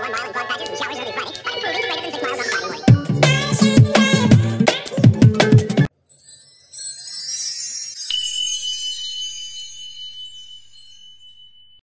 one mile in club badges.